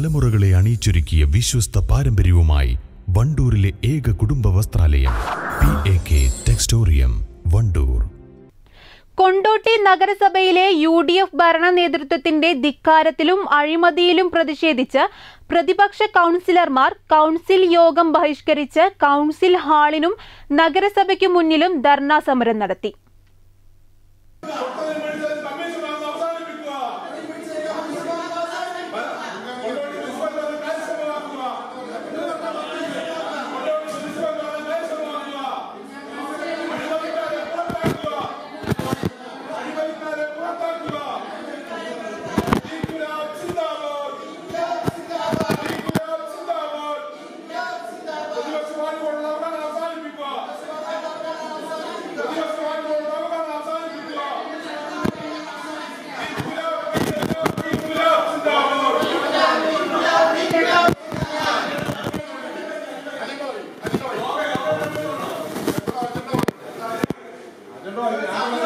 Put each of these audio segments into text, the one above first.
തലമുറകളെ അണിയിച്ചൊരുക്കിയ വിശ്വസ്ത പാരമ്പര്യവുമായി വണ്ടൂരിലെ ഏക കുടുംബ വസ്ത്രാലയം P A K Textorium Wandoor. Kondotty നഗരസഭയിലെ യു ഡി എഫ് ഭരണ നേതൃത്വത്തിന്റെ ധിക്കാരത്തിലും അഴിമതിയിലും പ്രതിഷേധിച്ച് പ്രതിപക്ഷ കൗൺസിലർമാർ കൗൺസിൽ യോഗം ബഹിഷ്കരിച്ച് കൗൺസിൽ ഹാളിനും നഗരസഭയ്ക്കു മുന്നിലും ധർണാ സമരം നടത്തി.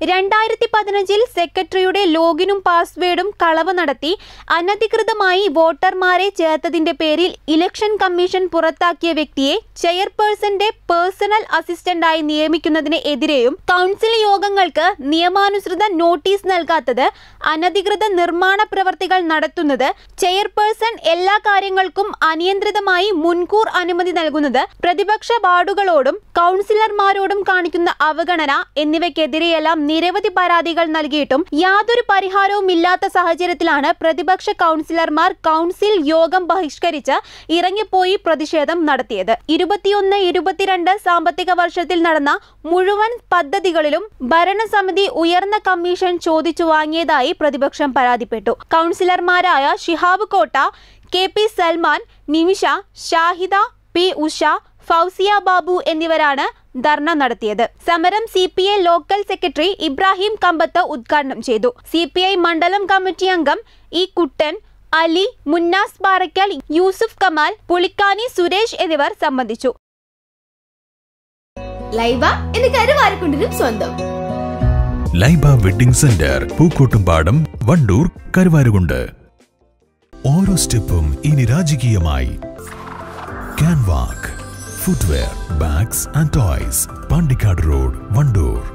രണ്ടായിരത്തി പതിനഞ്ചിൽ സെക്രട്ടറിയുടെ ലോഗിനും പാസ്വേഡും കളവ് നടത്തി അനധികൃതമായി വോട്ടർമാരെ ചേർത്തതിന്റെ പേരിൽ ഇലക്ഷൻ കമ്മീഷൻ പുറത്താക്കിയ വ്യക്തിയെ ചെയർപേഴ്സന്റെ പേഴ്സണൽ അസിസ്റ്റന്റായി നിയമിക്കുന്നതിന് എതിരെയും കൗൺസിൽ യോഗങ്ങൾക്ക് നിയമാനുസൃത നോട്ടീസ് നൽകാത്തത് അനധികൃത നിർമ്മാണ പ്രവർത്തികൾ നടത്തുന്നത് ചെയർപേഴ്സൺ എല്ലാ കാര്യങ്ങൾക്കും അനിയന്ത്രിതമായി മുൻകൂർ അനുമതി നൽകുന്നത് പ്രതിപക്ഷ വാർഡുകളോടും കൗൺസിലർമാരോടും കാണിക്കുന്ന അവഗണന എന്നിവയ്ക്കെതിരെയെല്ലാം നിരവധി പരാതികൾ നൽകിയിട്ടും യാതൊരു പരിഹാരവും ഇല്ലാത്ത സാഹചര്യത്തിലാണ് പ്രതിപക്ഷ കൗൺസിലർമാർ കൗൺസിൽ യോഗം ബഹിഷ്കരിച്ച് ഇറങ്ങിപ്പോയി പ്രതിഷേധം നടത്തിയത്. ഇരുപത്തിയൊന്ന് ഇരുപത്തിരണ്ട് സാമ്പത്തിക വർഷത്തിൽ നടന്ന മുഴുവൻ പദ്ധതികളിലും ഭരണസമിതി ഉയർന്ന കമ്മീഷൻ ചോദിച്ചു വാങ്ങിയതായി പ്രതിപക്ഷം പരാതിപ്പെട്ടു. കൗൺസിലർമാരായ Shihab Kotta K P Salman Nimisha Shahida P Usha Fousiya Babu എന്നിവരാണ് ധർണ നടത്തിയത്. സമരം C P I local secretary Ibrahim Kampath ഉദ്ഘാടനം ചെയ്തു. സി പി ഐ മണ്ഡലം കമ്മിറ്റി അംഗം ഇ കുട്ടൻ അലി മുന്നാസ് പാറയ്ക്കൽ യൂസുഫ് കമാൽ പുളിക്കാനി സുരേഷ് എന്നിവർ സംബന്ധിച്ചു. ലൈബ എന്ന് കരുവാരക്കുണ്ടിനും സ്വന്തം. Laiba wedding centre Pookkottumpadam Wandoor Karuvarakundu. ഓരോ സ്റ്റെപ്പും ഇനി രാജകീയമായി. ക്യാൻവാക്ക് footwear, bags and toys. Pandikad Road, Vandoor.